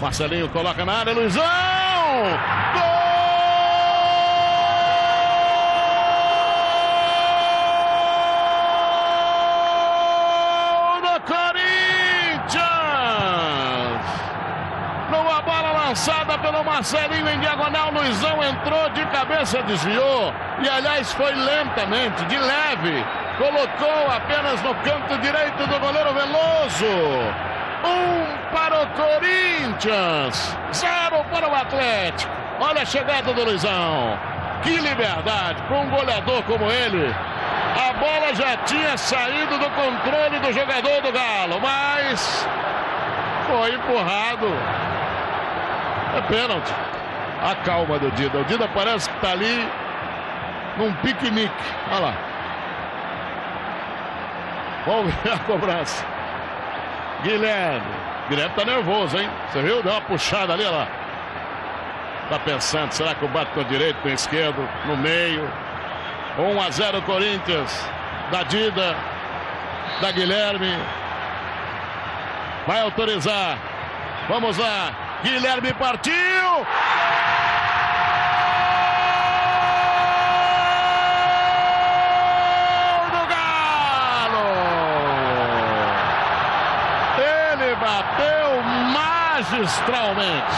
Marcelinho coloca na área, Luizão! Gol! lançada pelo Marcelinho em diagonal, Luizão entrou de cabeça, desviou. E aliás, foi lentamente, de leve. Colocou apenas no canto direito do goleiro Veloso. Um para o Corinthians, zero para o Atlético. Olha a chegada do Luizão. Que liberdade para um goleador como ele. A bola já tinha saído do controle do jogador do Galo, mas foi empurrado. É pênalti. A calma do Dida. O Dida parece que está ali num piquenique. Olha lá. Vamos ver a cobrança. Guilherme. Guilherme tá nervoso, hein? Você viu? Deu uma puxada ali, olha lá. Tá pensando, será que eu bato com o direito, com o esquerdo, no meio? 1 a 0 Corinthians. Da Dida. Da Guilherme. Vai autorizar. Vamos lá. Guilherme partiu. Bateu magistralmente.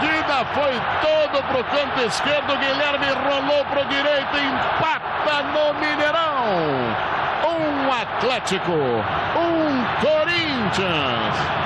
Dida foi todo para o canto esquerdo. Guilherme rolou para o direito. Empata no Mineirão. Um Atlético. Um Corinthians.